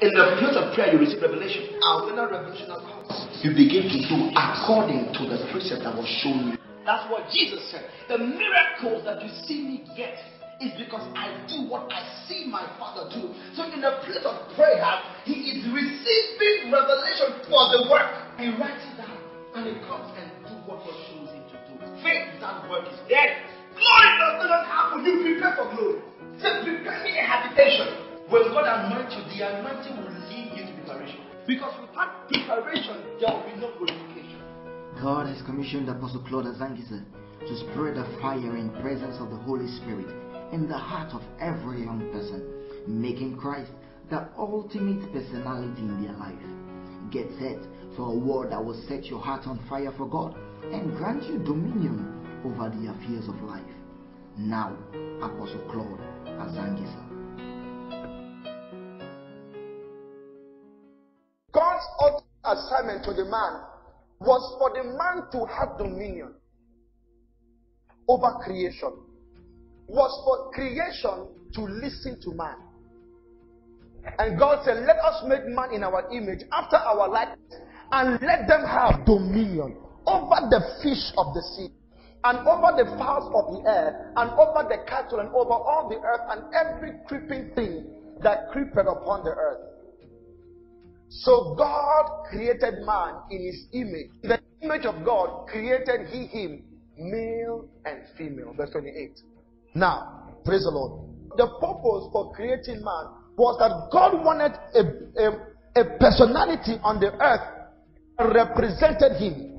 In the place of prayer, you receive revelation. And when that revelation comes, you begin to do according to the precept that was shown you. That's what Jesus said. The miracles that you see me get is because I do what I see my Father do. So in the place of prayer, he is receiving revelation for the work. He writes it down and he comes and do what God shows him to do. Faith that work is dead. Glory does not happen. You prepare for glory. Say, prepare me a habitation. When God anoints you, the anointing will lead you to preparation. Because without preparation, there will be no glorification. God has commissioned Apostle Claude Azangisa to spread the fire in presence of the Holy Spirit in the heart of every young person, making Christ the ultimate personality in their life. Get set for a word that will set your heart on fire for God and grant you dominion over the affairs of life. Now, Apostle Claude Azangisa. God's assignment to the man was for the man to have dominion over creation. Was for creation to listen to man. And God said, Let us make man in our image, after our likeness, and let them have dominion over the fish of the sea, and over the fowls of the air, and over the cattle, and over all the earth, and every creeping thing that creepeth upon the earth. So God created man in his image. In the image of God created he him, male and female. Verse 28. Now, praise the Lord. The purpose for creating man was that God wanted a, a, a personality on the earth that represented him.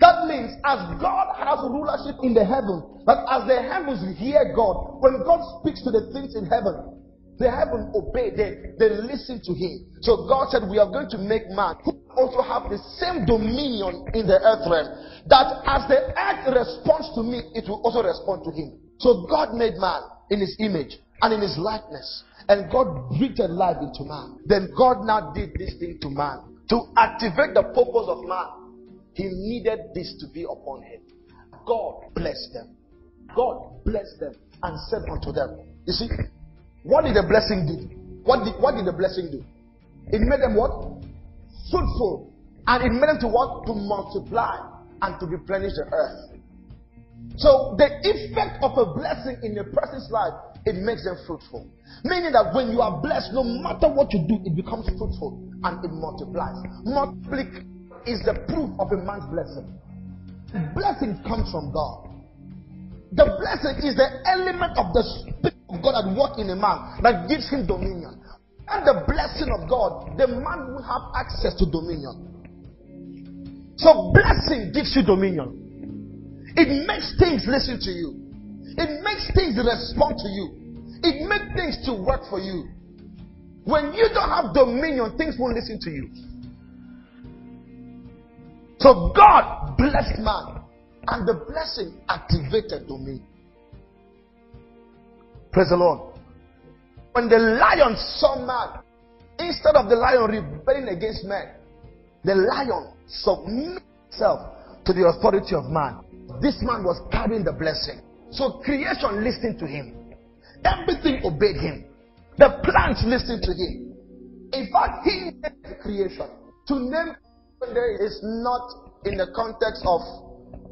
That means as God has rulership in the heaven, that as the heavens hear God, when God speaks to the things in heaven, they haven't obeyed. They, they listen to him. So God said, we are going to make man who also have the same dominion in the earth realm. That as the earth responds to me, it will also respond to him. So God made man in his image and in his likeness. And God breathed life into man. Then God now did this thing to man. To activate the purpose of man, he needed this to be upon him. God blessed them. God blessed them and said unto them, You see, what did the blessing do? What did, what did the blessing do? It made them what? Fruitful. And it made them to what? To multiply and to replenish the earth. So the effect of a blessing in a person's life, it makes them fruitful. Meaning that when you are blessed, no matter what you do, it becomes fruitful and it multiplies. Multiplication is the proof of a man's blessing. Blessing comes from God. The blessing is the element of the God had worked in a man that gives him dominion. And the blessing of God, the man will have access to dominion. So blessing gives you dominion. It makes things listen to you. It makes things respond to you. It makes things to work for you. When you don't have dominion, things won't listen to you. So God blessed man, and the blessing activated dominion. Praise the Lord. When the lion saw man, instead of the lion rebelling against man, the lion submitted itself to the authority of man. This man was carrying the blessing. So creation listened to him. Everything obeyed him. The plants listened to him. In fact, he named creation. To name there is not in the context of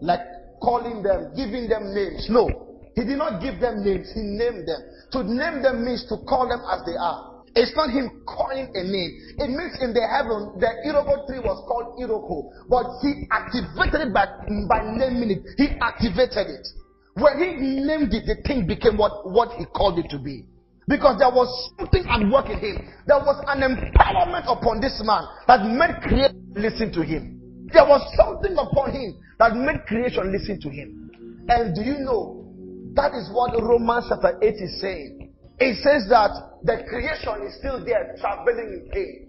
like calling them, giving them names. No. He did not give them names, he named them. To name them means to call them as they are. It's not him calling a name. It means in the heaven, the Iroko tree was called Iroko, but he activated it by, by naming it. He activated it. When he named it, the thing became what, what he called it to be. Because there was something at work in him. There was an empowerment upon this man that made creation listen to him. There was something upon him that made creation listen to him. And do you know that is what Romans chapter 8 is saying. It says that the creation is still there, traveling in pain,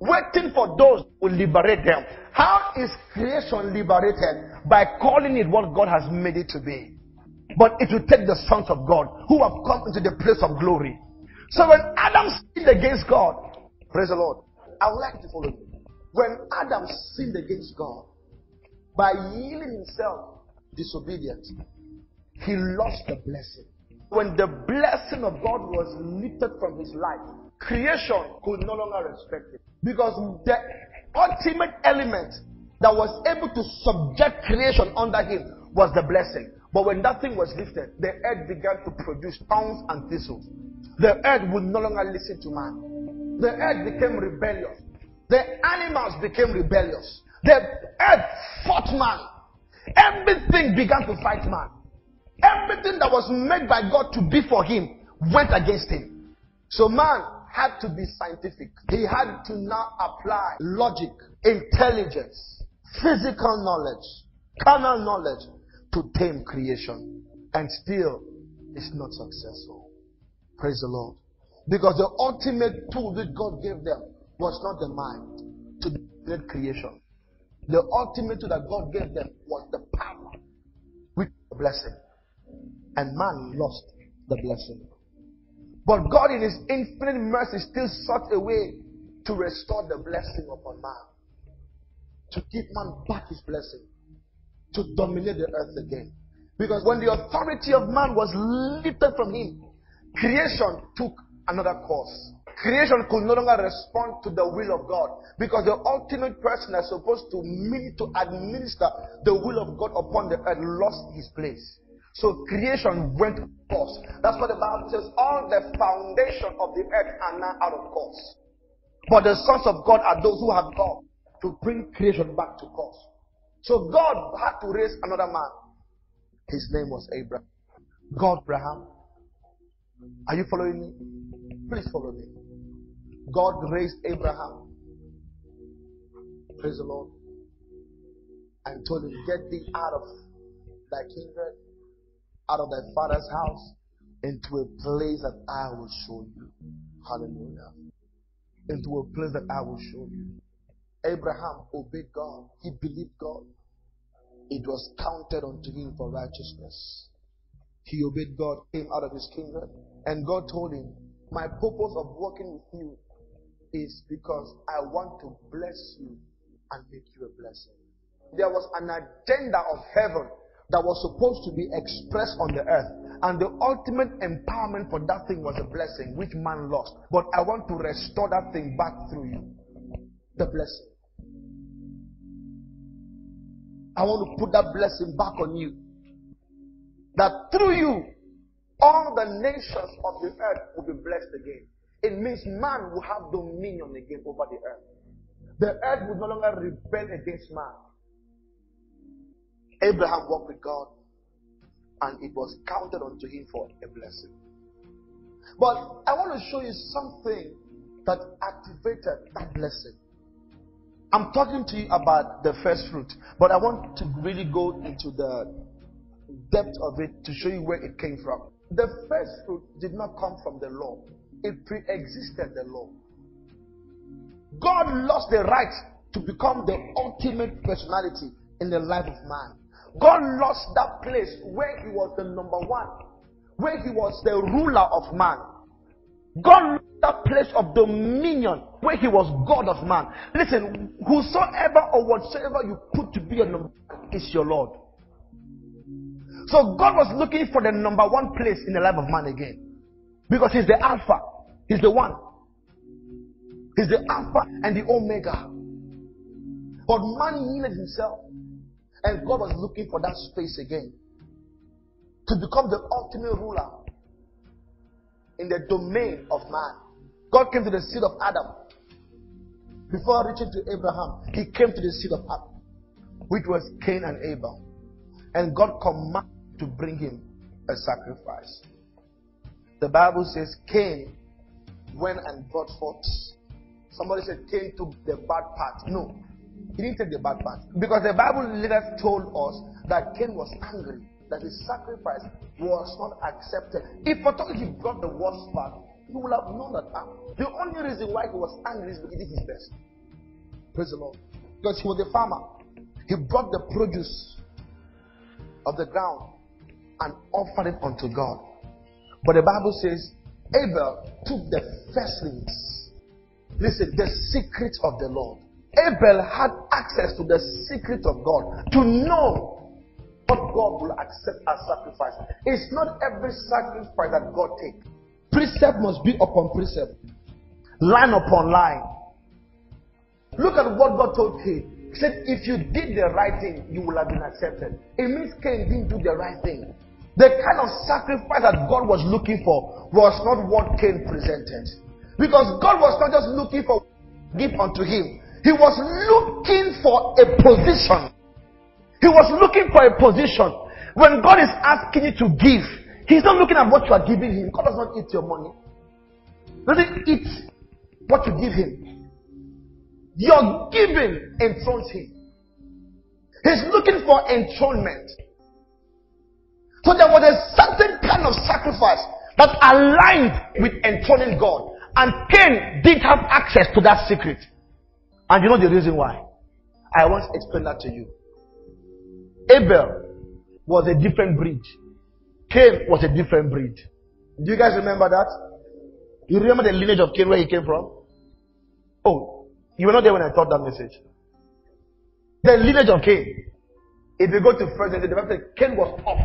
waiting for those who liberate them. How is creation liberated? By calling it what God has made it to be. But it will take the sons of God who have come into the place of glory. So when Adam sinned against God, praise the Lord, I would like to follow you. When Adam sinned against God, by yielding himself disobedient, he lost the blessing. when the blessing of God was lifted from his life, creation could no longer respect it. Because the ultimate element that was able to subject creation under him was the blessing. But when that thing was lifted, the earth began to produce thorns and thistles. The earth would no longer listen to man. The earth became rebellious. The animals became rebellious. The earth fought man. Everything began to fight man. Everything that was made by God to be for him went against him. So man had to be scientific. He had to now apply logic, intelligence, physical knowledge, carnal knowledge to tame creation. And still, it's not successful. Praise the Lord. Because the ultimate tool that God gave them was not the mind to create creation. The ultimate tool that God gave them was the power with the blessing and man lost the blessing. But God, in His infinite mercy, still sought a way to restore the blessing upon man, to give man back his blessing, to dominate the earth again. Because when the authority of man was lifted from him, creation took another course. Creation could no longer respond to the will of God because the ultimate person that's supposed to, to administer the will of God upon the earth lost his place. So creation went course. That's what the Bible says. All the foundation of the earth are now out of course. But the sons of God are those who have God to bring creation back to course. So God had to raise another man. His name was Abraham. God, Abraham. Are you following me? Please follow me. God raised Abraham. Praise the Lord. And told him, Get thee out of thy kindred out of thy father's house into a place that I will show you. Hallelujah. Into a place that I will show you. Abraham obeyed God. He believed God. It was counted unto him for righteousness. He obeyed God, came out of his kingdom, and God told him, My purpose of working with you is because I want to bless you and make you a blessing. There was an agenda of heaven that was supposed to be expressed on the earth. And the ultimate empowerment for that thing was a blessing which man lost. But I want to restore that thing back through you. The blessing. I want to put that blessing back on you. That through you, all the nations of the earth will be blessed again. It means man will have dominion again over the earth. The earth will no longer rebel against man. Abraham walked with God and it was counted unto him for a blessing. But I want to show you something that activated that blessing. I'm talking to you about the first fruit, but I want to really go into the depth of it to show you where it came from. The first fruit did not come from the law, it pre existed the law. God lost the right to become the ultimate personality in the life of man. God lost that place where he was the number one, where he was the ruler of man. God lost that place of dominion where he was God of man. Listen, whosoever or whatsoever you put to be your number one is your Lord. So God was looking for the number one place in the life of man again. Because he's the Alpha. He's the one. He's the Alpha and the Omega. But man needed himself. And God was looking for that space again to become the ultimate ruler in the domain of man. God came to the seed of Adam. Before reaching to Abraham, he came to the seed of Adam, which was Cain and Abel. And God commanded to bring him a sacrifice. The Bible says Cain went and brought forth. Somebody said Cain took the bad part. No, he didn't take the bad part. Because the Bible later told us that Cain was angry, that his sacrifice was not accepted. If for all he brought the worst part, he would have known that uh, the only reason why he was angry is because he did his best. Praise the Lord. Because he was a farmer. He brought the produce of the ground and offered it unto God. But the Bible says Abel took the firstlings. Listen, the secret of the Lord. Abel had access to the secret of God to know what God will accept as sacrifice. It's not every sacrifice that God takes. Precept must be upon precept, line upon line. Look at what God told Cain. He said, If you did the right thing, you will have been accepted. It means Cain didn't do the right thing. The kind of sacrifice that God was looking for was not what Cain presented. Because God was not just looking for give unto him. He was looking for a position. He was looking for a position. When God is asking you to give, He's not looking at what you are giving Him. God does not eat your money. Doesn't eat what you give Him. Your giving enthrones Him. He's looking for enthronement. So there was a certain kind of sacrifice that aligned with enthroning God. And Cain didn't have access to that secret. And you know the reason why? I want to explain that to you. Abel was a different breed. Cain was a different breed. Do you guys remember that? You remember the lineage of Cain, where he came from? Oh, you were not there when I taught that message. The lineage of Cain. If you go to first, the Bible says Cain was off.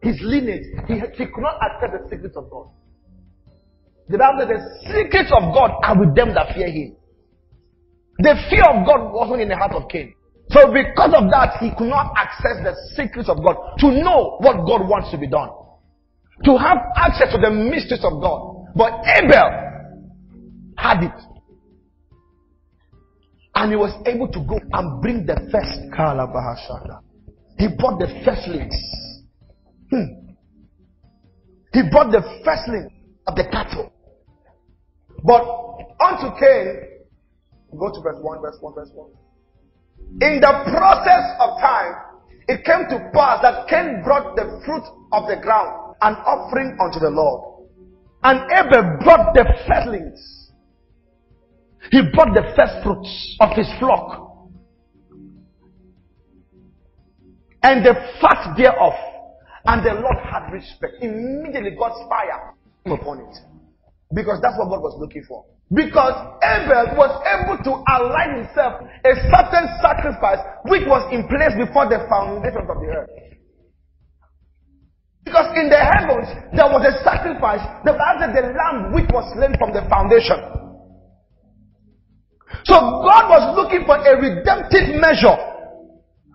His lineage, he, he could not accept the secrets of God. The Bible says the secrets of God are with them that fear him. The fear of God wasn't in the heart of Cain. So because of that, he could not access the secrets of God to know what God wants to be done. To have access to the mysteries of God. But Abel had it. And he was able to go and bring the first. He brought the firstlings. Hmm. He brought the firstling of the cattle. But unto Cain, Go to verse 1, verse 1, verse 1. In the process of time, it came to pass that Cain brought the fruit of the ground, an offering unto the Lord. And Abel brought the firstlings. He brought the first fruits of his flock. And the fat thereof. And the Lord had respect. Immediately God's fire came upon it. Because that's what God was looking for. Because Abel was able to align himself a certain sacrifice which was in place before the foundations of the earth. Because in the heavens there was a sacrifice, the Bible the lamb which was slain from the foundation. So God was looking for a redemptive measure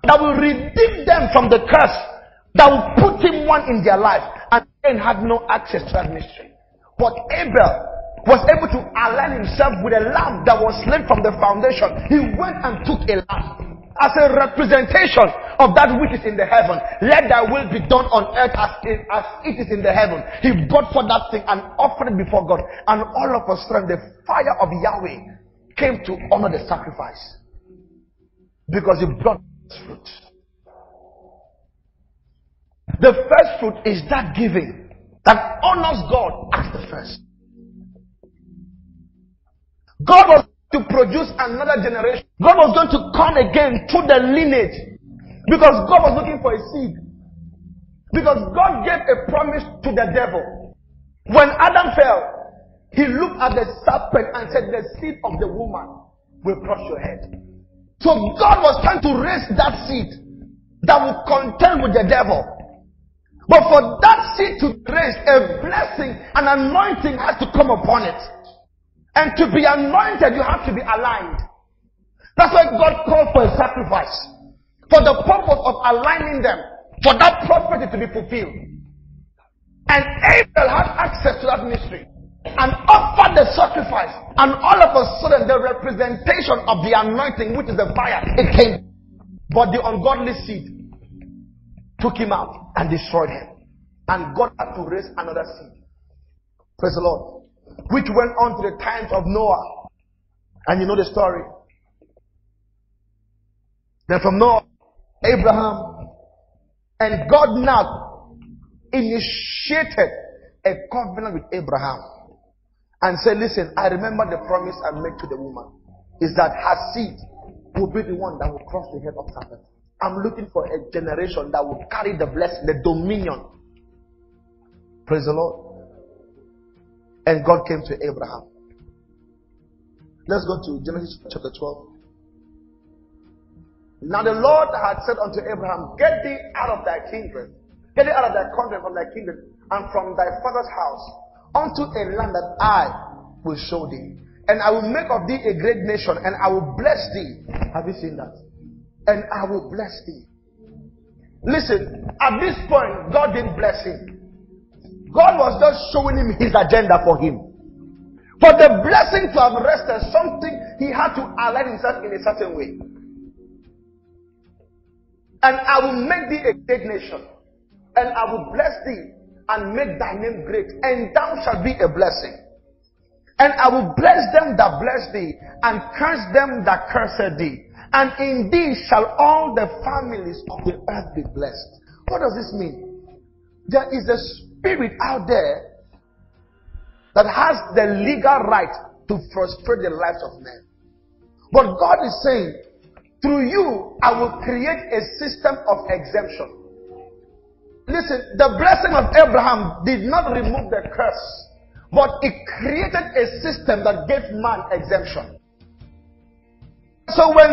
that will redeem them from the curse, that will put him one in their life, and had no access to that mystery. But Abel was able to align himself with a lamb that was slain from the foundation. He went and took a lamb as a representation of that which is in the heaven. Let thy will be done on earth as it, as it is in the heaven. He brought for that thing and offered it before God. And all of a sudden, the fire of Yahweh came to honor the sacrifice. Because he brought fruit. The first fruit is that giving that honors God as the first. God was to produce another generation. God was going to come again through the lineage. Because God was looking for a seed. Because God gave a promise to the devil. When Adam fell, he looked at the serpent and said, The seed of the woman will crush your head. So God was trying to raise that seed that will contend with the devil. But for that seed to raise, a blessing, an anointing has to come upon it. And to be anointed, you have to be aligned. That's why God called for a sacrifice. For the purpose of aligning them. For that prophecy to be fulfilled. And Abel had access to that mystery. And offered the sacrifice. And all of a sudden, the representation of the anointing, which is the fire, it came. But the ungodly seed took him out and destroyed him. And God had to raise another seed. Praise the Lord which went on to the times of Noah. And you know the story. Then from Noah, Abraham, and God now initiated a covenant with Abraham and said, Listen, I remember the promise I made to the woman is that her seed will be the one that will cross the head of serpent. I'm looking for a generation that will carry the blessing, the dominion. Praise the Lord. And God came to Abraham. Let's go to Genesis chapter 12. Now the Lord had said unto Abraham, Get thee out of thy kindred, get thee out of thy country, from thy kindred, and from thy father's house, unto a land that I will show thee. And I will make of thee a great nation, and I will bless thee. Have you seen that? And I will bless thee. Listen, at this point, God didn't bless him. God was just showing him his agenda for him. For the blessing to have rested, something he had to align himself in a certain way. And I will make thee a great nation. And I will bless thee and make thy name great. And thou shalt be a blessing. And I will bless them that bless thee and curse them that curse thee. And in thee shall all the families of the earth be blessed. What does this mean? There is a spirit out there that has the legal right to frustrate the lives of men. But God is saying, through you, I will create a system of exemption. Listen, the blessing of Abraham did not remove the curse, but it created a system that gave man exemption. So when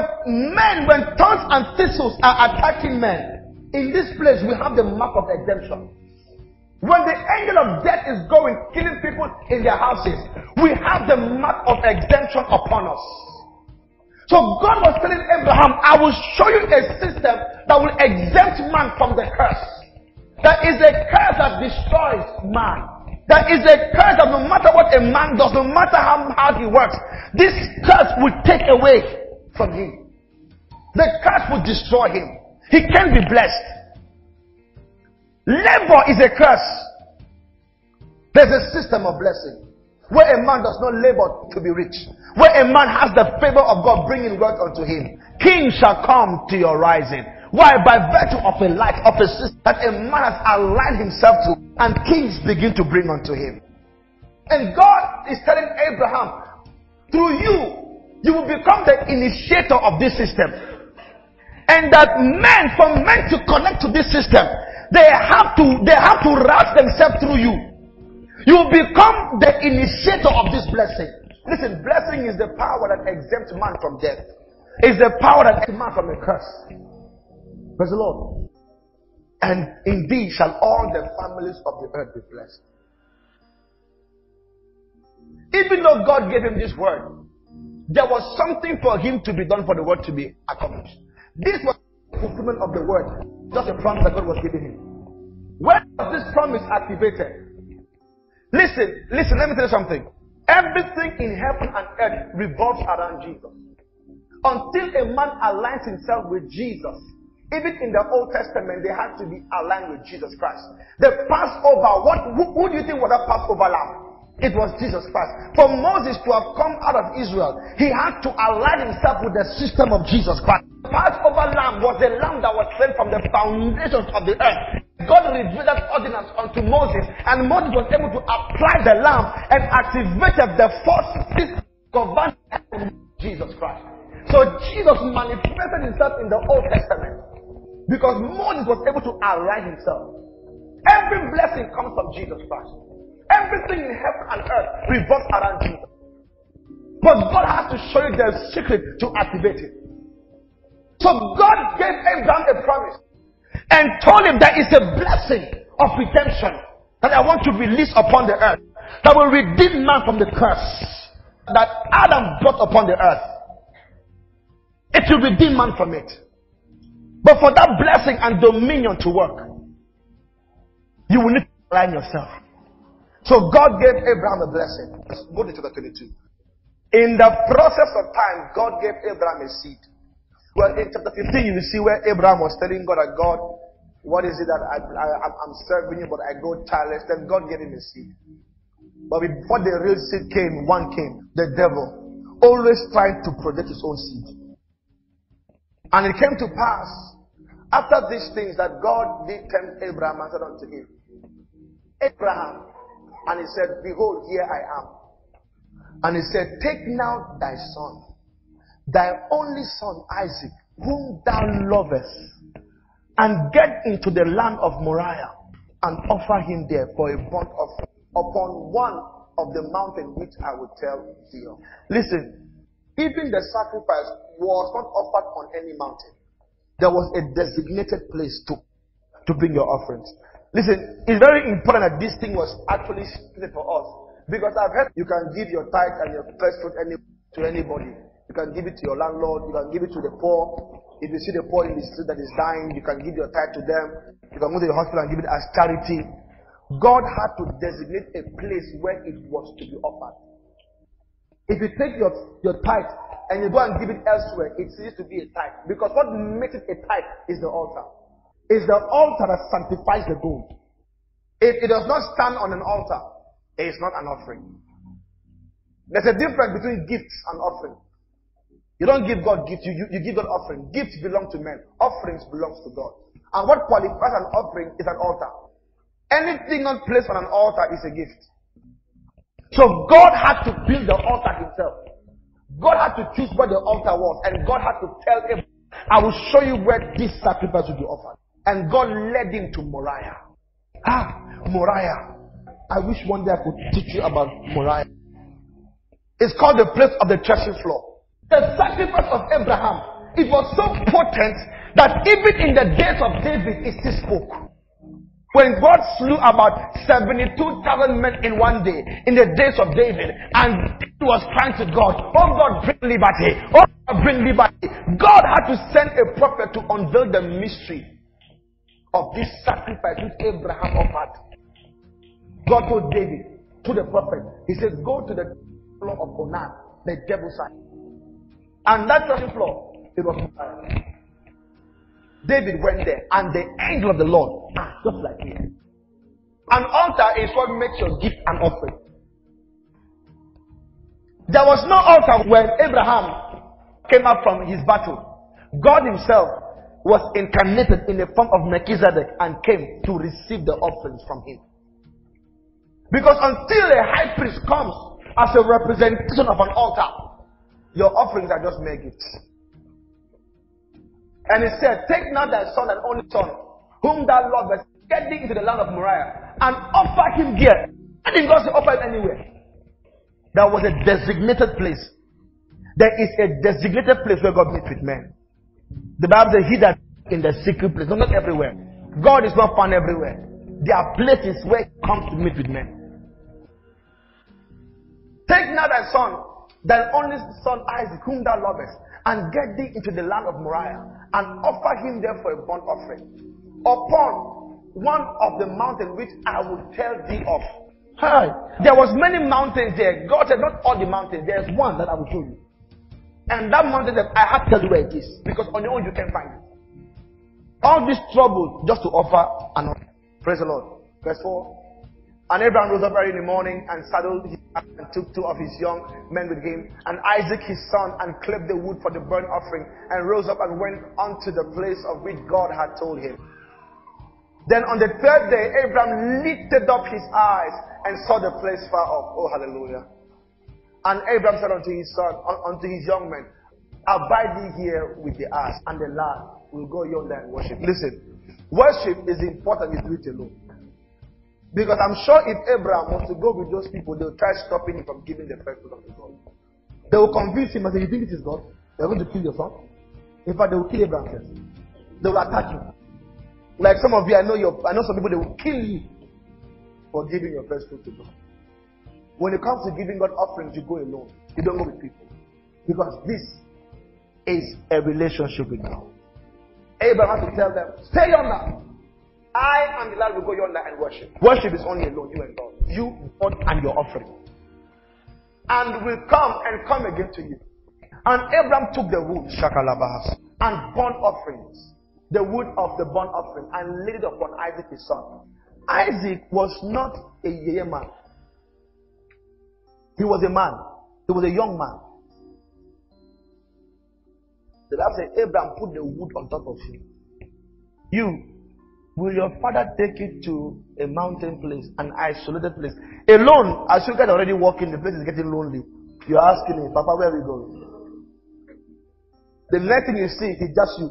men, when thorns and thistles are attacking men, in this place we have the mark of exemption. When the angel of death is going, killing people in their houses, we have the mark of exemption upon us. So God was telling Abraham, I will show you a system that will exempt man from the curse. There is a curse that destroys man. There is a curse that no matter what a man does, no matter how hard he works, this curse will take away from him. The curse will destroy him. He can't be blessed. Labor is a curse. There's a system of blessing where a man does not labor to be rich, where a man has the favor of God bringing wealth unto him. Kings shall come to your rising. Why? By virtue of a light, of a system that a man has aligned himself to, and kings begin to bring unto him. And God is telling Abraham, through you, you will become the initiator of this system. And that men, for men to connect to this system, they have to, they have to route themselves through you. You will become the initiator of this blessing. Listen, blessing is the power that exempts man from death. It's the power that exempts man from a curse. Praise the Lord. And indeed shall all the families of the earth be blessed. Even though God gave him this word, there was something for him to be done for the word to be accomplished. This was the fulfillment of the word, just a promise that God was giving him. When was this promise activated? Listen, listen, let me tell you something. Everything in heaven and earth revolves around Jesus. Until a man aligns himself with Jesus, even in the Old Testament, they had to be aligned with Jesus Christ. The Passover, what, who, who do you think was that Passover lamb? It was Jesus Christ. For Moses to have come out of Israel, he had to align himself with the system of Jesus Christ. The Passover lamb was the lamb that was sent from the foundations of the earth. God revealed that ordinance unto Moses, and Moses was able to apply the lamb and activated the forces of Jesus Christ. So Jesus manifested himself in the Old Testament because Moses was able to align himself. Every blessing comes from Jesus Christ. Everything in heaven and earth revolves around Jesus. But God has to show you the secret to activate it. So God gave Abraham a promise and told him there is a blessing of redemption that I want to release upon the earth that will redeem man from the curse that Adam brought upon the earth. It will redeem man from it. But for that blessing and dominion to work, you will need to align yourself. So God gave Abraham a blessing. go to the 22. In the process of time, God gave Abraham a seed. Well, in chapter 15, you see where Abraham was telling God that God, what is it that I, I'm serving you, but I go childless. Then God gave him a seed. But before the real seed came, one came, the devil, always trying to project his own seed. And it came to pass, after these things, that God did tempt Abraham and said unto him, Abraham, and he said, Behold, here I am. And he said, Take now thy son thy only son Isaac, whom thou lovest, and get into the land of Moriah and offer him there for a burnt offering upon one of the mountain which I will tell thee of. Listen, even the sacrifice was not offered on any mountain. there was a designated place to, to bring your offerings. Listen, it's very important that this thing was actually split for us. Because I've heard you can give your tithe and your first fruit any, to anybody. You can give it to your landlord, you can give it to the poor. If you see the poor in the street that is dying, you can give your tithe to them. You can go to the hospital and give it as charity. God had to designate a place where it was to be offered. If you take your, your tithe and you go and give it elsewhere, it ceases to be a tithe. Because what makes it a tithe is the altar. It's the altar that sanctifies the gold. If it does not stand on an altar, it is not an offering. There's a difference between gifts and offering. You don't give God gifts, you, you, you give God offering. Gifts belong to men. Offerings belongs to God. And what qualifies an offering is an altar. Anything not placed on an altar is a gift. So God had to build the altar himself. God had to choose where the altar was, and God had to tell him, I will show you where this sacrifice will be offered. And God led him to Moriah. Ah, Moriah. I wish one day I could teach you about Moriah. It's called the place of the threshing floor. The sacrifice of Abraham, it was so potent that even in the days of David, it still spoke. When God slew about 72,000 men in one day, in the days of David, and it was crying to God, Oh God, bring liberty. Oh God, bring liberty. God had to send a prophet to unveil the mystery of this sacrifice which Abraham offered. God told David, to the prophet, He said, Go to the floor of Ornan, the Jebusite. And that floor, it was fire. David went there, and the angel of the Lord, ah, just like here. An altar is what makes your gift an offering. There was no altar when Abraham came up from his battle. God Himself was incarnated in the form of Melchizedek and came to receive the offerings from him. Because until a high priest comes as a representation of an altar, your offerings are just mere gifts. And he said, Take now thy son and only son, whom thou lovest, get thee into the land of Moriah, and offer him there. And goes to offer anywhere. There was a designated place. There is a designated place where God meets with men. The Bible says, He that in the secret place, not everywhere. God is not found everywhere. There are places where He comes to meet with men. Take now thy son, thy only son Isaac, whom thou lovest, and get thee into the land of Moriah, and offer him there for a burnt offering upon one of the mountains which I will tell thee of. Hi. There was many mountains there. God said, not all the mountains. There's one that I will show you. And that mountain that I have to tell you where it is. Because on your own you can't find it. All this trouble just to offer an offering. Praise the Lord. Verse 4. And Abraham rose up early in the morning and saddled his and took two of his young men with him, and Isaac his son, and cleft the wood for the burnt offering, and rose up and went unto the place of which God had told him. Then on the third day, Abraham lifted up his eyes and saw the place far off. Oh, hallelujah. And Abraham said unto his son, unto his young men, Abide ye here with the ass, and the lad will go yonder and worship. Listen, worship is important, you do it alone. Because I'm sure if Abraham wants to go with those people, they'll try stopping him from giving the first fruit of the God. They will convince him and say, You think it is God? They're going to kill your son? In fact, they will kill Abraham first. They will attack you. Like some of you, I know your, I know some people they will kill you for giving your first fruit to God. When it comes to giving God offerings, you go alone. You don't go with people. Because this is a relationship with God. Abraham has to tell them, stay yonder. I and the Lord will go yonder and worship. Worship is only alone, you and God. You, God, and your offering. And will come and come again to you. And Abraham took the wood, shakalabahas, and burnt offerings, the wood of the burnt offering, and laid it upon Isaac his son. Isaac was not a young man. He was a man. He was a young man. The Bible said Abraham put the wood on top of him. You, Will your father take you to a mountain place, an isolated place? Alone, as you guys already walking, the place is getting lonely. You're asking him, Papa, where are we going? The next thing you see is just you.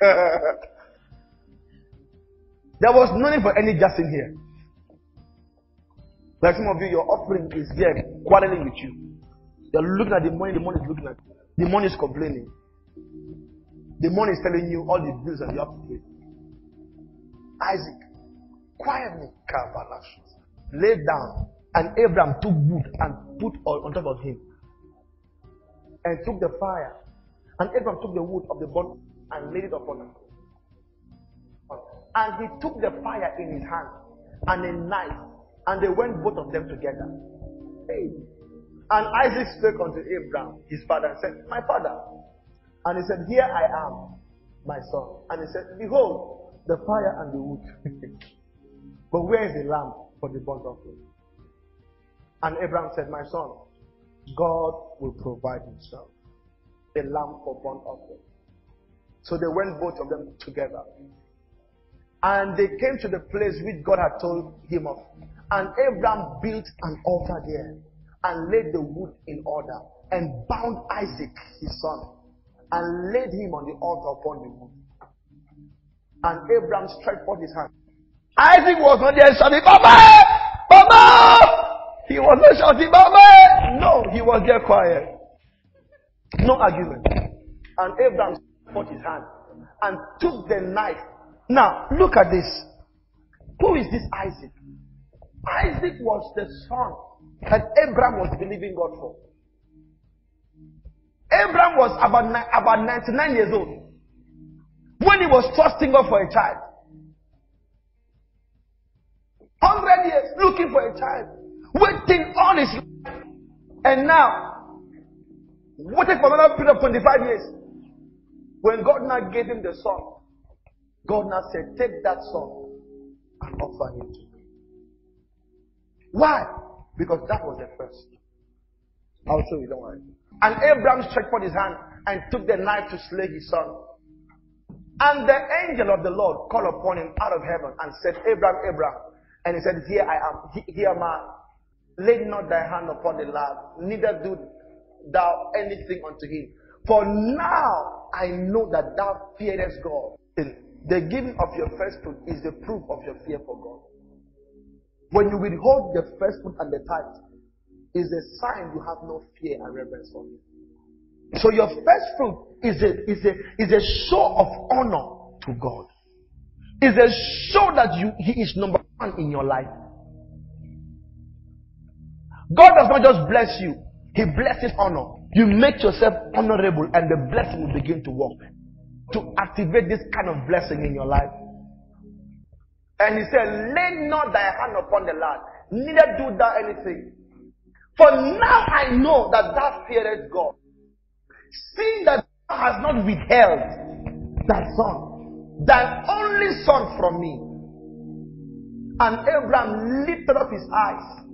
there was no need for any just in here. Like some of you, your offering is here quarreling with you. You're looking at the money, the money is looking at you. The money is complaining. The money is telling you all the bills that you have to pay. Isaac, quietly, laid down, and Abraham took wood and put on top of him, and took the fire, and Abraham took the wood of the burnt and laid it upon him. And he took the fire in his hand and a knife, and they went both of them together. And Isaac spoke unto Abraham, his father, and said, My father. And he said, Here I am, my son. And he said, Behold, the fire and the wood. but where is the lamb for the burnt offering? And Abraham said, My son, God will provide himself a lamb for burnt offering. So they went both of them together. And they came to the place which God had told him of. And Abraham built an altar there and laid the wood in order and bound Isaac, his son, and laid him on the altar upon the wood. And Abraham stretched forth his hand. Isaac was not there shouting, Mama! Mama! He was not shouting, Mama! No, he was there quiet. No argument. And Abraham stretched forth his hand and took the knife. Now, look at this. Who is this Isaac? Isaac was the son that Abraham was believing God for. Abraham was about, about 99 years old when he was trusting God for a child. 100 years looking for a child, waiting all his life. And now, waiting for another period of 25 years. When God now gave him the son, God now said, Take that son and offer him. Why? Because that was the first. I'll show you, don't worry. And Abraham stretched forth his hand and took the knife to slay his son. And the angel of the Lord called upon him out of heaven and said, Abraham, Abraham. And he said, Here I am. Here am I. Lay not thy hand upon the lad, neither do thou anything unto him. For now I know that thou fearest God. The giving of your first fruit is the proof of your fear for God. When you withhold the first fruit and the tithe, is a sign you have no fear and reverence for Him. So your first fruit is a, is a, is a show of honor to God. Is a show that you, He is number one in your life. God does not just bless you, He blesses honor. You make yourself honorable and the blessing will begin to work to activate this kind of blessing in your life. And he said, Lay not thy hand upon the lad, neither do thou anything. For now I know that thou fearest God. Seeing that thou hast not withheld thy son, thy only son from me. And Abraham lifted up his eyes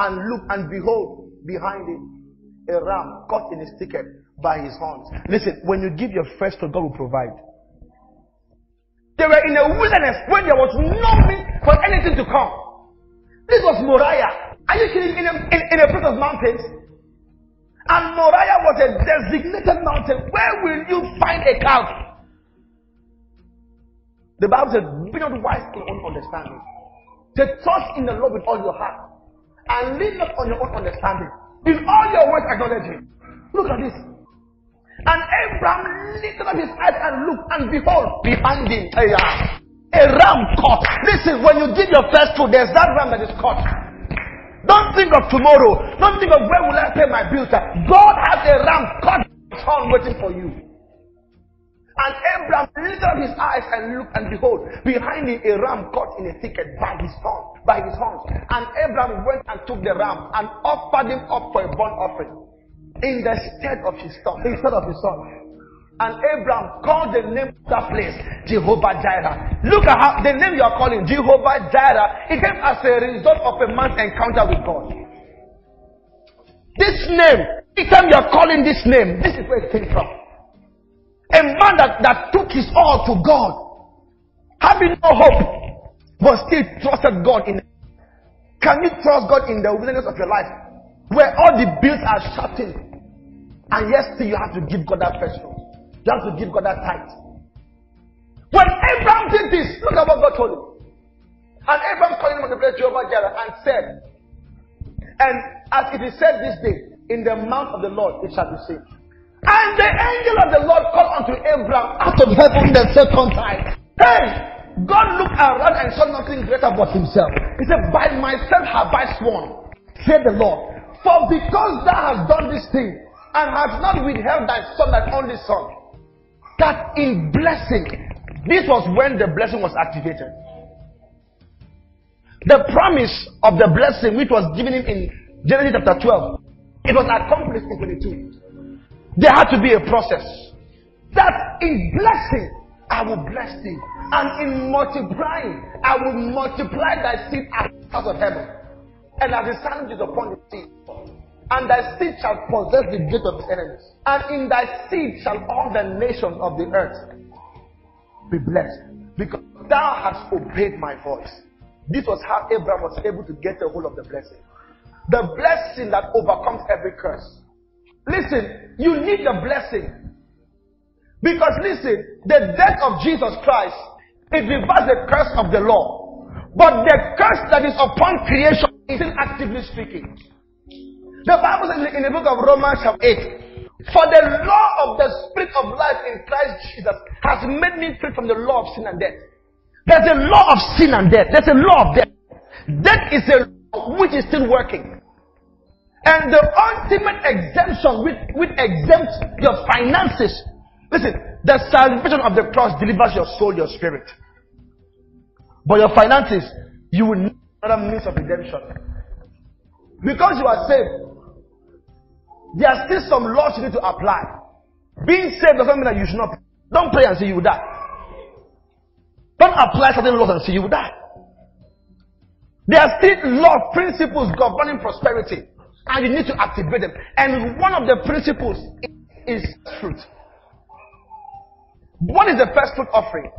and looked, and behold, behind him, a ram caught in his thicket by his horns. Listen, when you give your first to God will provide. They were in a wilderness when there was no means for anything to come. This was Moriah. Are you kidding? In a, in, in a place of mountains. And Moriah was a designated mountain. Where will you find a cow? The Bible says, be not wise in your own understanding. To trust in the Lord with all your heart. And lean not on your own understanding. In all your ways acknowledge him. Look at this. And Abraham lifted up his eyes and looked, and behold, behind him, a uh, ram caught. Listen, when you give your first food, there's that ram that is caught. Don't think of tomorrow. Don't think of where will I pay my bills. God has a ram caught horn waiting for you. And Abraham lifted up his eyes and looked, and behold, behind him a ram caught in a thicket by his horn, by his horns. And Abraham went and took the ram and offered him up for a burnt offering in the stead of his son, instead of his son. And Abraham called the name of that place Jehovah Jireh. Look at how the name you are calling Jehovah Jireh. It came as a result of a man's encounter with God. This name, each time you are calling this name, this is where it came from. A man that, that took his all to God, having no hope, but still trusted God in. Can you trust God in the wilderness of your life, where all the bills are shutting, and yet still you have to give God that first fruit. You have to give God that tithe. When Abraham did this, look at what God told him. And Abraham called him on the place Jehovah Jireh and said, and as it is said this day, in the mouth of the Lord it shall be. And And the angel of the Lord called unto Abraham out of heaven the second time. Hey, God looked around and saw nothing greater but himself. He said, By myself have I sworn, said the Lord. For because thou hast done this thing, and hast not withheld thy son, thy only son, that in blessing, this was when the blessing was activated. The promise of the blessing which was given him in Genesis chapter 12, it was accomplished in 22. There had to be a process. That in blessing, I will bless thee. And in multiplying, I will multiply thy seed as out of heaven. And as the sun is upon the sea. And thy seed shall possess the gate of his enemies. And in thy seed shall all the nations of the earth be blessed. Because thou hast obeyed my voice. This was how Abraham was able to get a hold of the blessing. The blessing that overcomes every curse. Listen, you need the blessing. Because listen, the death of Jesus Christ, it reversed the curse of the law. But the curse that is upon creation isn't actively speaking. The Bible says in the book of Romans chapter 8, for the law of the spirit of life in Christ Jesus has made me free from the law of sin and death. There's a law of sin and death. There's a law of death. Death is a law which is still working. And the ultimate exemption which, which exempts your finances. Listen, the salvation of the cross delivers your soul, your spirit. But your finances, you will need another means of redemption. Because you are saved, there are still some laws you need to apply. Being saved doesn't mean that you should not. Don't pray and say you will die. Don't apply certain laws and say you will die. There are still law principles governing prosperity, and you need to activate them. And one of the principles is fruit. What is the first fruit offering?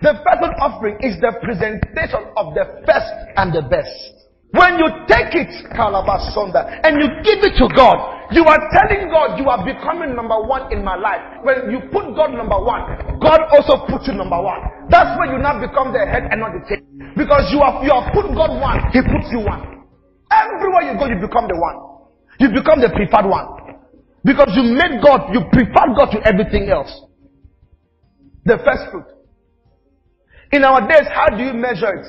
The first fruit offering is the presentation of the first and the best. When you take it, Kalabasonda, and you give it to God, you are telling God you are becoming number one in my life. When you put God number one, God also puts you number one. That's when you now become the head and not the tail. Because you have you have put God one, He puts you one. Everywhere you go, you become the one. You become the preferred one. Because you made God, you prefer God to everything else. The first fruit. In our days, how do you measure it?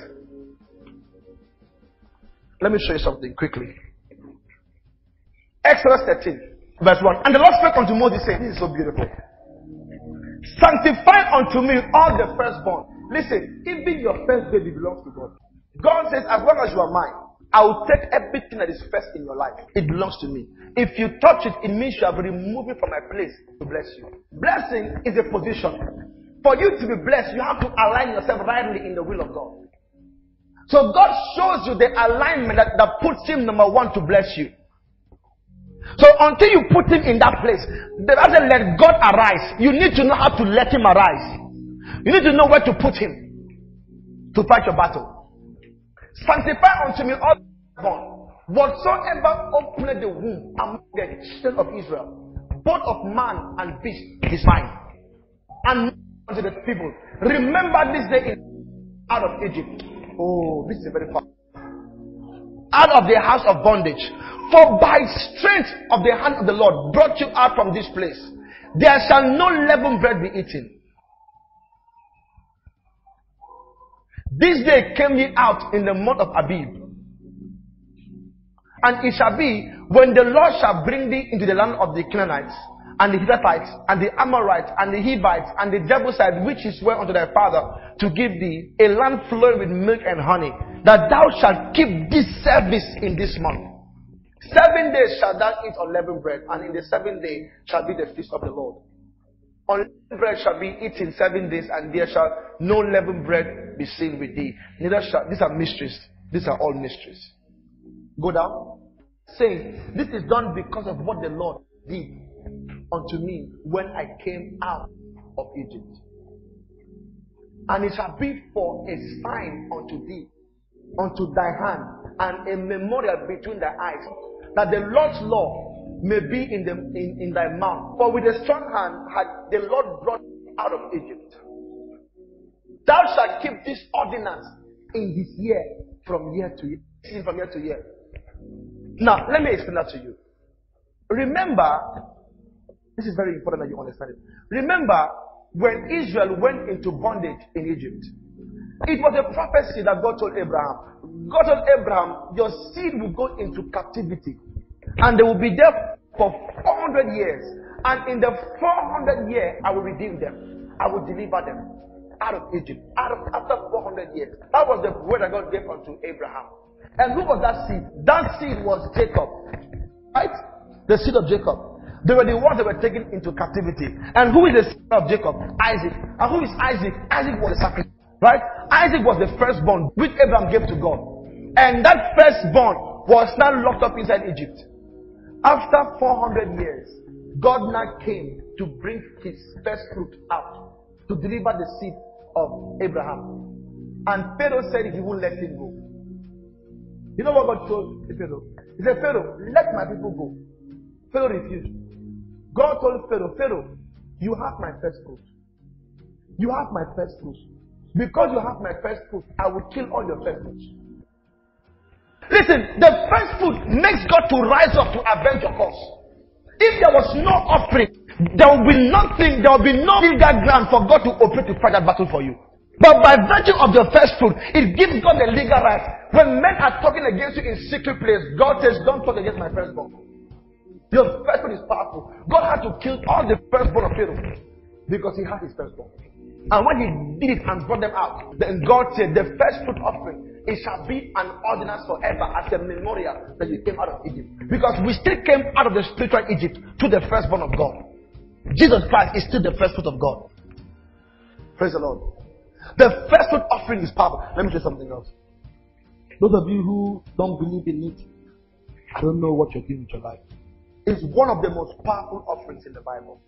Let me show you something quickly. Exodus 13, verse 1. And the Lord spake unto Moses, saying, This is so beautiful. Sanctify unto me all the firstborn. Listen, even your first baby belongs to God. God says, As long as you are mine, I will take everything that is first in your life. It belongs to me. If you touch it, it means you have removed it from my place to bless you. Blessing is a position. For you to be blessed, you have to align yourself rightly in the will of God. So God shows you the alignment that, that puts Him number one to bless you. So until you put Him in that place, the Bible says, let God arise. You need to know how to let Him arise. You need to know where to put Him to fight your battle. Sanctify unto me all born. Whatsoever opened the womb among the children of Israel, both of man and beast, is mine. And unto the people. Remember this day in, out of Egypt. Oh, this is very far. Out of the house of bondage. For by strength of the hand of the Lord brought you out from this place. There shall no leavened bread be eaten. This day came ye out in the month of Abib. And it shall be when the Lord shall bring thee into the land of the Canaanites, and the Hittites, and the Amorites, and the Hivites, and the Jebusites, which is swear unto thy father, to give thee a land flowing with milk and honey, that thou shalt keep this service in this month. Seven days shall thou eat unleavened bread, and in the seventh day shall be the feast of the Lord. Unleavened bread shall be eaten seven days, and there shall no leavened bread be seen with thee. Neither shall these are mysteries. These are all mysteries. Go down. Saying, This is done because of what the Lord did unto me when I came out of Egypt. And it shall be for a sign unto thee, unto thy hand, and a memorial between thy eyes, that the Lord's law may be in, the, in, in thy mouth. For with a strong hand had the Lord brought out of Egypt. Thou shalt keep this ordinance in this year from year to year. From year to year. Now, let me explain that to you. Remember, This is very important that you understand it. Remember, when Israel went into bondage in Egypt, it was a prophecy that God told Abraham. God told Abraham, Your seed will go into captivity, and they will be there for 400 years. And in the 400 year, I will redeem them. I will deliver them out of Egypt, out of after 400 years. That was the word that God gave unto Abraham. And who was that seed? That seed was Jacob. Right? The seed of Jacob. They were the ones that were taken into captivity. And who is the son of Jacob? Isaac. And who is Isaac? Isaac was the sacrifice. Right? Isaac was the firstborn which Abraham gave to God. And that firstborn was now locked up inside Egypt. After 400 years, God now came to bring his first fruit out to deliver the seed of Abraham. And Pharaoh said he won't let him go. You know what God told Pharaoh? He said, Pharaoh, let my people go. Pharaoh refused. God told Pharaoh, Pharaoh, you have my first fruit. You have my first fruit. Because you have my first fruit, I will kill all your first fruits. Listen, the first fruit makes God to rise up to avenge your cause. If there was no offering, there will be nothing, there will be no legal ground for God to operate to fight that battle for you. But by virtue of your first fruit, it gives God the legal right. When men are talking against you in secret place, God says, Don't talk against my first firstborn. Your firstborn is powerful. God had to kill all the firstborn of Pharaoh because he had his firstborn. And when he did it and brought them out, then God said, The first fruit offering, it shall be an ordinance forever as a memorial that you came out of Egypt. Because we still came out of the spiritual Egypt to the firstborn of God. Jesus Christ is still the first fruit of God. Praise the Lord. The first fruit offering is powerful. Let me say something else. Those of you who don't believe in it, I don't know what you're doing with your life. It's one of the most powerful offerings in the Bible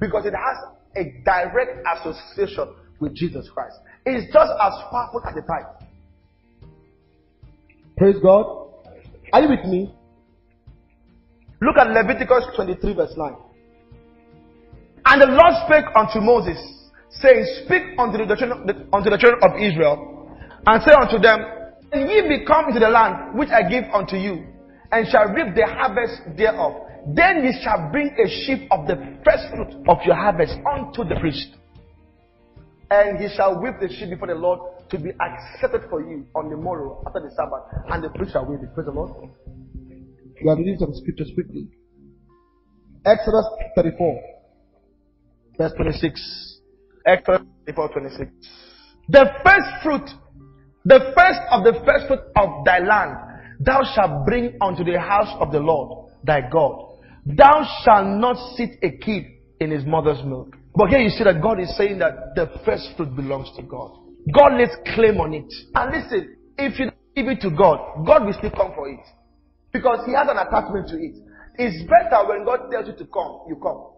because it has a direct association with Jesus Christ. It's just as powerful as the tithe. Praise God. Are you with me? Look at Leviticus 23, verse 9. And the Lord spake unto Moses, saying, Speak unto the children, unto the children of Israel, and say unto them, And ye be come into the land which I give unto you, and shall reap the harvest thereof. Then ye shall bring a sheaf of the first fruit of your harvest unto the priest. And he shall whip the sheep before the Lord to be accepted for you on the morrow after the Sabbath, and the priest shall whip it. Praise the Lord. We are reading some scriptures quickly. Exodus 34, verse 26. Exodus 34, 26. The first fruit, the first of the first fruit of thy land, thou shalt bring unto the house of the Lord thy God. Thou shalt not sit a kid in his mother's milk. But here you see that God is saying that the first fruit belongs to God. God lays claim on it. And listen, if you give it to God, God will still come for it. Because he has an attachment to it. It's better when God tells you to come, you come.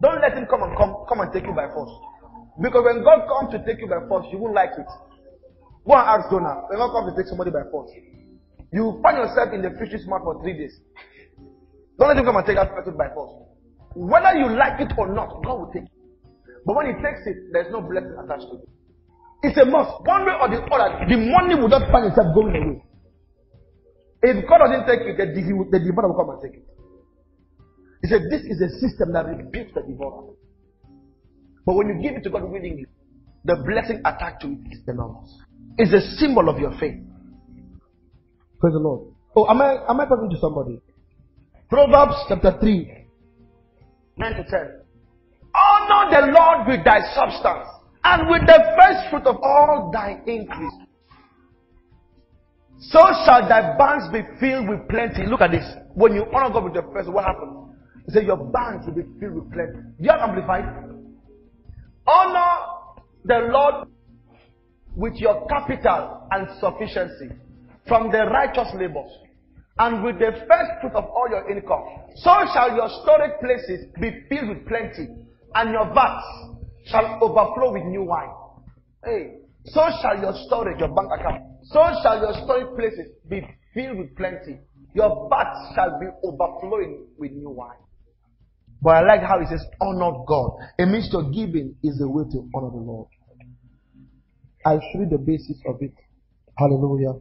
Don't let him come and come, come and take you by force. Because when God comes to take you by force, you won't like it. Go and ask Jonah. When God comes to take somebody by force, you find yourself in the fish's mouth for three days. Don't let him come and take that person by force. Whether you like it or not, God will take it. But when he takes it, there's no blessing attached to it. It's a must. One way or the other, the money will not find itself going away. If God doesn't take it, the, the devourer will come and take it. He said, This is a system that rebukes the devourer. But when you give it to God willingly, the blessing attached to it is enormous. It's a symbol of your faith. Praise the Lord. Oh, am I am I talking to somebody? Proverbs chapter 3, 9 to 10. Honor the Lord with thy substance and with the first fruit of all thy increase. So shall thy barns be filled with plenty. Look at this. When you honor God with the first, what happens? He said, Your barns will be filled with plenty. Do you have amplified? Honor the Lord with your capital and sufficiency from the righteous labors and with the first fruit of all your income. So shall your storage places be filled with plenty, and your vats shall overflow with new wine. Hey, so shall your storage, your bank account, so shall your storage places be filled with plenty. Your vats shall be overflowing with new wine. But I like how he says, honor God. It means your giving is the way to honor the Lord. I you the basis of it. Hallelujah.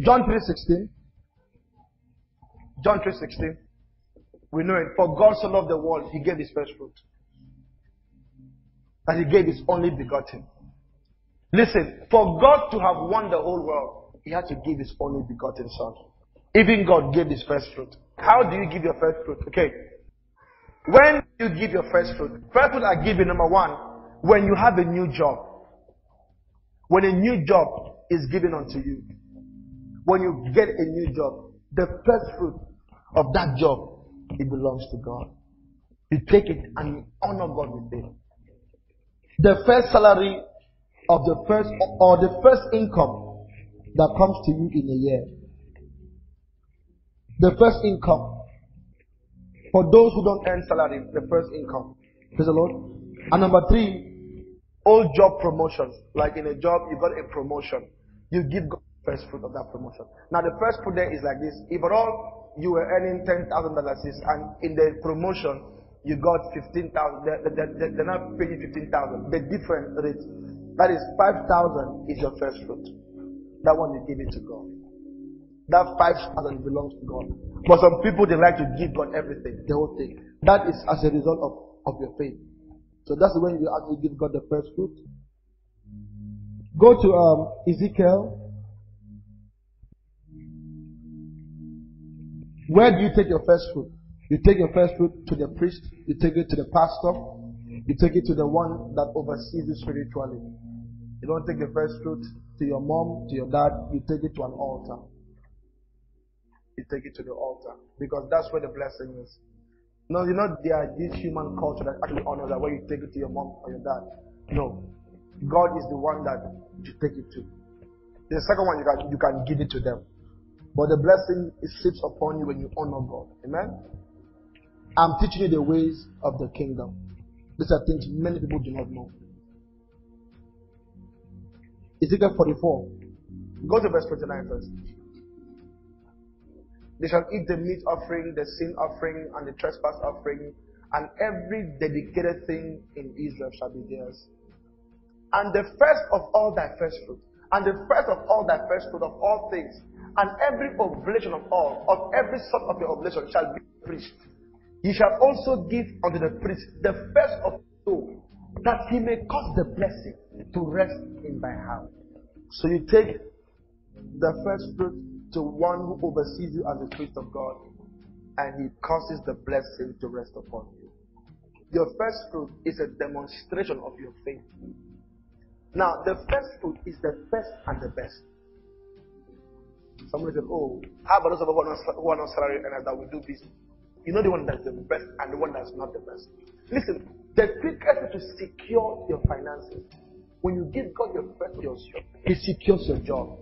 John 3.16. John 3.16. We know it. For God so loved the world, He gave His first fruit. And He gave His only begotten. Listen, for God to have won the whole world, He had to give His only begotten Son. Even God gave His first fruit. How do you give your first fruit? Okay. When you give your first fruit, first fruit I give you number one, when you have a new job. When a new job is given unto you. When you get a new job, the first fruit of that job it belongs to God. You take it and you honor God with it. The first salary of the first or the first income that comes to you in a year. The first income. For those who don't earn salary, the first income. Praise the Lord. And number three, all job promotions. Like in a job, you got a promotion. You give God first fruit of that promotion. Now the first fruit there is like this. If at all you were earning ten thousand dollars, and in the promotion you got fifteen thousand. They're, they're, they're not paying you fifteen thousand. The different rate, that is five thousand, is your first fruit. That one you give it to God. That five thousand belongs to God. But some people they like to give God everything, the whole thing. That is as a result of, of your faith. So that's when you actually give God the first fruit. Go to um, Ezekiel Where do you take your first fruit? You take your first fruit to the priest, you take it to the pastor, you take it to the one that oversees you spiritually. You don't take the first fruit to your mom, to your dad, you take it to an altar. You take it to the altar. Because that's where the blessing is. No, you know, there this human culture that actually honors that where you take it to your mom or your dad. No. God is the one that you take it to. The second one, you can, you can give it to them. But the blessing sits upon you when you honor God. Amen? I'm teaching you the ways of the kingdom. These are things many people do not know. Ezekiel 44. Go to verse 29 first. They shall eat the meat offering, the sin offering, and the trespass offering, and every dedicated thing in Israel shall be theirs. And the first of all thy first fruit, and the first of all thy first fruit of all things and every oblation of all, of every sort of your oblation shall be priest. He shall also give unto the priest the first of soul, that he may cause the blessing to rest in thy house. So you take the first fruit to one who oversees you as a priest of God, and he causes the blessing to rest upon you. Your first fruit is a demonstration of your faith. Now, the first fruit is the first and the best. Somebody said, Oh, how about those of us who are not salary earners that will do business? You know the one that's the best and the one that's not the best. Listen, the quickest to secure your finances, when you give God your first He secures your job.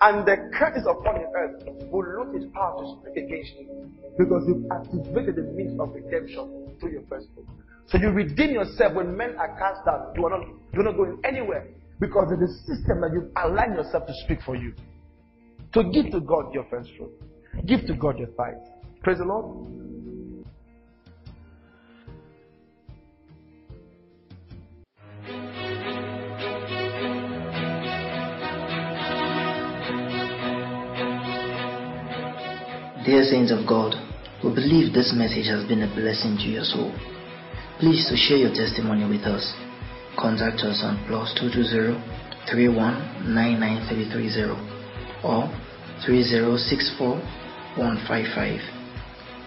And the curses upon the earth will lose its power to speak against you because you've activated the means of redemption through your first fruit. So you redeem yourself when men are cast out. You are not, you are not going anywhere because of the system that you've aligned yourself to speak for you. To give to God your first fruit. Give to God your tithe. Praise the Lord. Dear saints of God, we believe this message has been a blessing to your soul. Please to share your testimony with us. Contact us on plus 220 31 or 3064155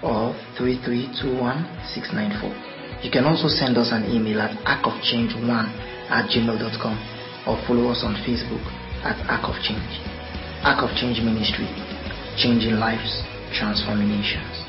or 3321694. You can also send us an email at arkofchange1 at gmail.com or follow us on Facebook at Ark of Change. Ark of Change Ministry, changing lives, transforming nations.